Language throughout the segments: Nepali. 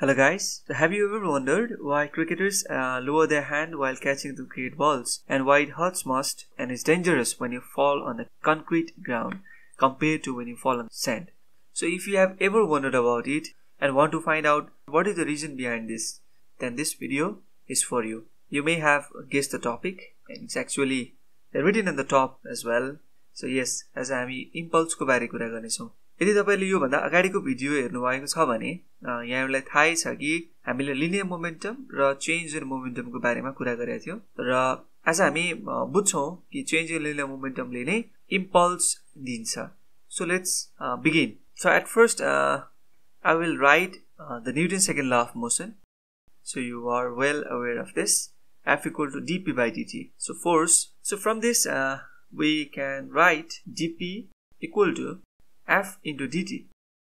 Hello guys, so have you ever wondered why cricketers uh, lower their hand while catching the cricket balls and why it hurts most and is dangerous when you fall on a concrete ground compared to when you fall on sand? So if you have ever wondered about it and want to find out what is the reason behind this, then this video is for you. You may have guessed the topic and it's actually written in the top as well. So yes, as हामी इम्पल्सको बारे कुरा गर्नेछौँ यदि तपाईँले योभन्दा अगाडिको भिडियो हेर्नुभएको छ भने यहाँहरूलाई थाहै छ कि हामीले लिनियर मोमेन्टम र चेन्ज इन मोमेन्टमको बारेमा कुरा गरेका थियौँ। र आज हामी बुझ्छौँ कि चेन्ज इन लिनियर मोमेन्टमले नै इम्पल्स दिन्छ। So let's begin so at first I will write the Newton second law of motion so you are well aware of this equal to dp by dt. So force. So from this uh, we can write dp equal to F into dt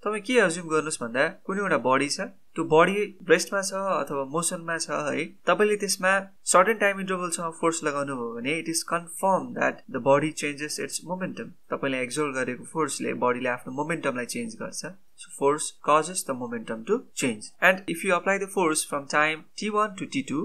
तपाईँ के एज्युम गर्नुहोस् भन्दा कुनै एउटा बडी छ त्यो बडी ब्रेस्टमा छ अथवा मोसनमा छ है तपाईँले त्यसमा सर्टेन टाइम इन्टरभलसँग फोर्स लगाउनु भयो भने it is confirm that the body changes its momentum तपाईँले एक्जोल्ट गरेको फोर्सले बडीले आफ्नो मोमेन्टमलाई चेन्ज गर्छ. So force causes the momentum to change and if you apply the force from time t one to t two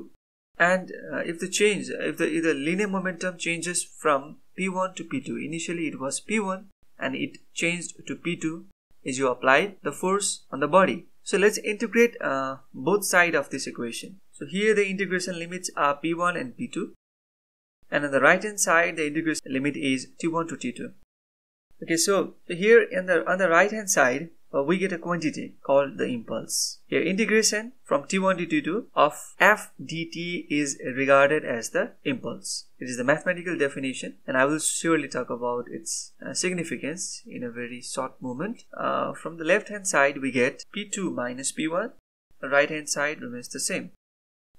and uh, if the change if the if the linear momentum changes from p1 to p2 initially it was p1 and it changed to P2 as you applied the force on the body. So let's integrate uh, both sides of this equation. So here the integration limits are P1 and P2 and on the right hand side the integration limit is T1 to T2. Okay so here in the on the right hand side we get a quantity called the impulse. Here integration from t1 to t2 of f dt is regarded as the impulse. It is the mathematical definition and I will surely talk about its uh, significance in a very short moment. Uh, from the left hand side we get p2 minus p1, the right hand side remains the same.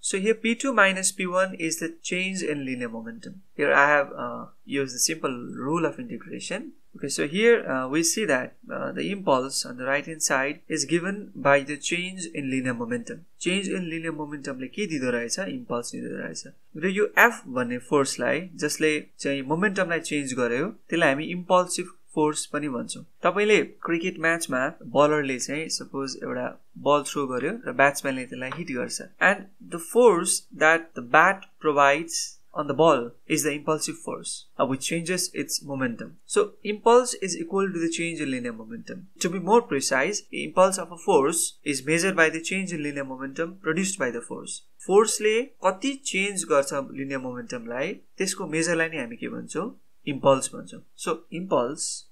So here P2 minus P1 is the change in linear momentum. Here I have uh, used the simple rule of integration. Okay, so here uh, we see that uh, the impulse on the right hand side is given by the change in linear momentum. Change in linear momentum के दिँदो रहेछ इम्पल्स दिँदो रहेछ र यो एफ भन्ने फोर्सलाई जसले चाहिँ मोमेन्टमलाई चेन्ज गर्यो त्यसलाई हामी इम्पल्सिभ फोर्स पनि भन्छौँ। तपाईँले क्रिकेट म्याचमा बलरले चाहिँ सपोज एउटा बल थ्रो गर्यो र ब्याट्सम्यानले त्यसलाई हिट गर्छ। And the force that the bat provides on the ball is the impulsive force of which changes its momentum so impulse is equal to the change in linear momentum to be more precise impulse of a force is measure by the change in linear momentum produce by the force फोर्सले कति चेन्ज गर्छ लिनियर मोमेन्टमलाई त्यसको मेजरलाई नै हामी के भन्छौँ? Impulse भन्छौँ so impulse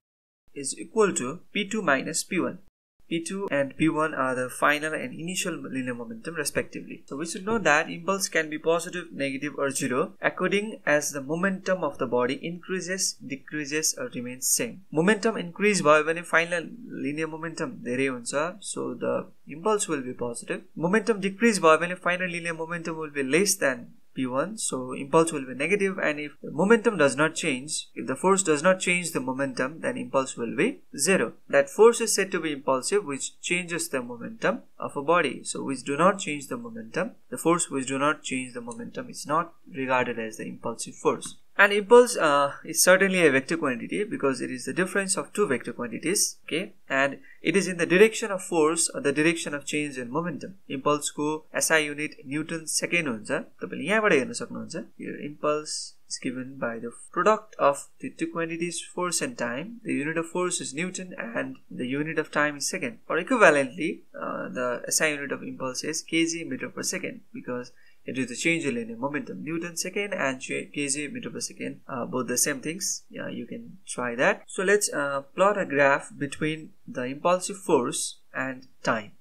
is equal to p2 minus p1 P2 and P1 are the final and initial linear momentum respectively. So we should know that impulse can be positive, negative or zero according as the momentum of the body increases, decreases or remains same. Momentum increase भयो भने final linear momentum धेरै हुन्छ so the impulse will be positive. Momentum decrease भयो भने final linear momentum will be less than p1 so impulse will be negative and if the momentum does not change if the force does not change the momentum then impulse will be zero. That force is said to be impulsive which changes the momentum of a body so which do not change the momentum the force which do not change the momentum is not regarded as the impulsive force and impulse uh, is certainly a vector quantity because it is the difference of two vector quantities okay and it is in the direction of force or the direction of change in momentum impulse को SI unit Newton second हुन्छ तपाईँले यहाँबाट हेर्न सक्नुहुन्छ here impulse is given by the product of the two quantities force and time the unit of force is Newton and the unit of time is second or equivalently uh, the SI unit of impulse is kg meter per second because it is the change in linear momentum. Newton second and kg meter per second uh, both the same things. Yeah you can try that. So let's uh, plot a graph between the impulsive force and time.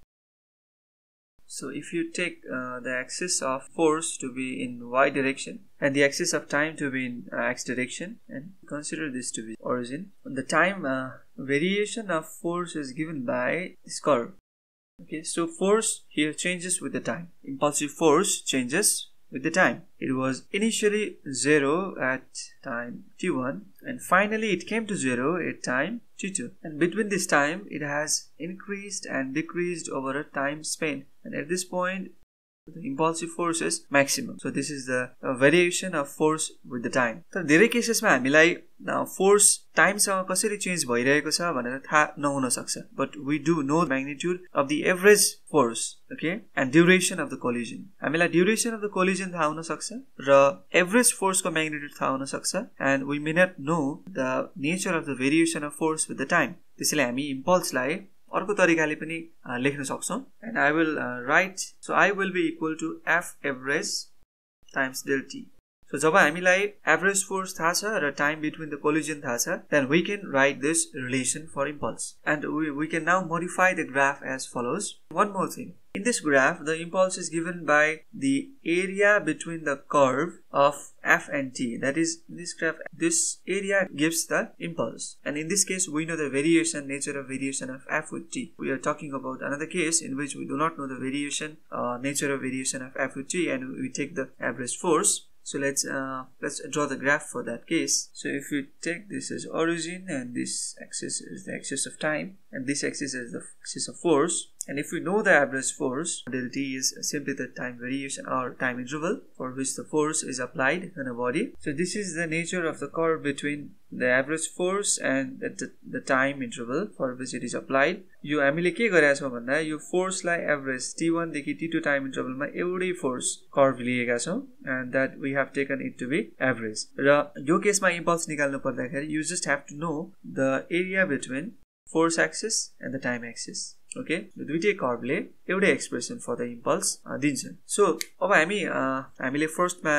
So if you take uh, the axis of force to be in y direction and the axis of time to be in uh, x direction and consider this to be origin the time uh, variation of force is given by this curve okay so force here changes with the time. Impulsive force changes with the time. It was initially 0 at time t1 and finally it came to 0 at time t2 and between this time it has increased and decreased over a time span. And at this point the impulsive force is maximum. So this is the uh, variation of force with the time. तर धेरै केसेसमा हामीलाई फोर्स टाइमसँग कसरी चेन्ज भइरहेको छ भनेर थाहा नहुन सक्छ. But we do know magnitude of the average force okay and duration of the collision हामीलाई ड्युरेसन अफ द कोलिजन थाहा हुन सक्छ र एभरेज फोर्सको म्याग्निट्युड थाहा हुन सक्छ. And we may not know the nature of the variation of force with the time त्यसैले हामी इम्पल्सलाई अर्को तरिकाले पनि लेख्न सक्छौँ। And I will write so I will be equal to F average times del t so जब हामीलाई एभरेज फोर्स थाहा छ र टाइम बिट्विन द कोलिजन थाहा छ then we can write this relation for impulse and we can now modify the graph as follows one more thing In this graph, the impulse is given by the area between the curve of f and t. That is, in this graph, this area gives the impulse. And in this case, we know the variation, nature of variation of f with t. We are talking about another case in which we do not know the variation, uh, nature of variation of f with t, and we take the average force so let's uh, let's draw the graph for that case so if you take this as origin and this axis is the axis of time and this axis is the axis of force and if we know the average force del t is simply the time variation or time interval for which the force is applied on a body so this is the nature of the curve between the average force and the, the, the time interval for which it is applied यो हामीले के गरेका छौँ भन्दा यो फोर्सलाई एभरेज टी वानदेखि टी टू टाइम इन्टरभलमा एउटै फोर्स कर्भ लिएका छौँ and that we have taken it to be average र यो केसमा इम्पल्स निकाल्नु पर्दाखेरि you just have to know the area between force axis and the time axis Okay? दुइटै कर्भले एउटै एक्सप्रेसन फर द इम्पल्स दिन्छन् सो अब हामी हामीले फर्स्टमा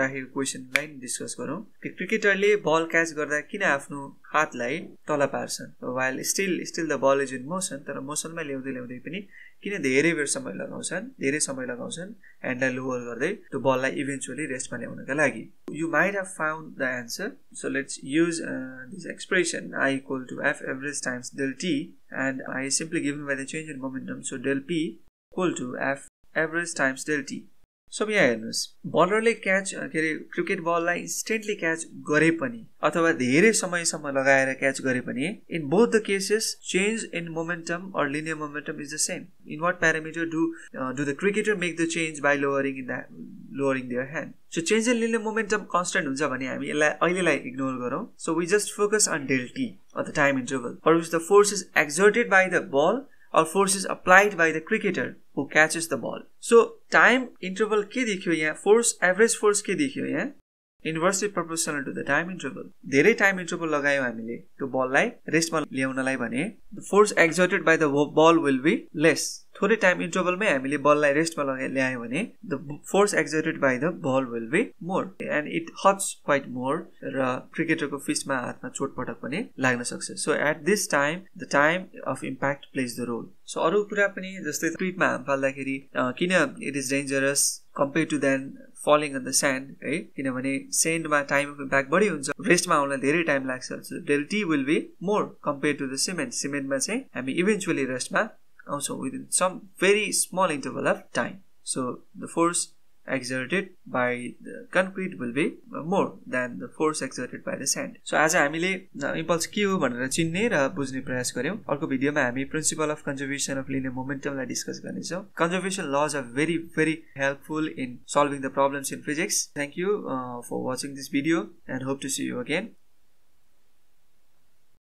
राखेको क्वेसनलाई डिस्कस गरौँ। क्रिकेटरले बल क्याच गर्दा किन आफ्नो हातलाई तल पार्छन् while still still the ball is in motion तर मोसनमा ल्याउँदै ल्याउँदै पनि किन धेरै बेर समय लगाउँछन् धेरै समय लगाउँछन् ह्यान्डलाई लोवर गर्दै त्यो बललाई इभेन्चुअली रेस्टमा ल्याउनका लागि you might have found the answer so let's use this expression I equal to F average times del T and I simply given by the change in momentum so del P equal to F average times del T so यहाँ हेर्नुहोस्. बलरले क्याच के अरे क्रिकेट बललाई इन्स्टेन्टली क्याच गरे पनि अथवा धेरै समयसम्म लगाएर क्याच गरे पनि in both the cases change in momentum or linear momentum is the same in what parameter do do the cricketer make the change by lowering in the lowering their hand so change in linear momentum constant हुन्छ भने हामी यसलाई अहिलेलाई इग्नोर गरौँ. So we just focus on del t the time interval for which the force is exerted by the ball or force is applied by the cricketer who catches the ball. So time interval के देखियो यहाँ फोर्स एभरेज फोर्स के देखियो यहाँ inversely proportional to the time interval धेरै टाइम इन्टरभल लगायौँ हामीले। त्यो बललाई रेस्टमा ल्याउनलाई भने force exerted by the ball will be less थोरै टाइम इन्टरभलमै हामीले बललाई रेस्टमा लगाइ ल्यायौँ भने the force exerted by the ball will be more and it hurts quite more र क्रिकेटरको फिस्टमा हातमा चोटपटक पनि लाग्न सक्छ। So at this time the time of impact plays the role so अरू कुरा पनि जस्तै ट्रिटमा हाम फाल्दाखेरि किन it is dangerous compare to than falling on the sand है किनभने सेन्डमा टाइम अफ इम्प्याक्ट बढी हुन्छ रेस्टमा आउन धेरै टाइम लाग्छ del T will be more compare to the cement सिमेन्टमा चाहिँ हामी eventually रेस्टमा also within some very small interval of time so the force exerted by the concrete will be more than the force exerted by the sand. So आज हामीले इम्पल्स के हो भनेर चिन्ने र बुझ्ने प्रयास गऱ्यौँ। अर्को भिडियोमा हामी principle of conservation of linear मोमेन्टमलाई discuss गर्नेछौँ। Conservation laws are very very helpful in solving the problems in physics thank you for watching this video and hope to see you again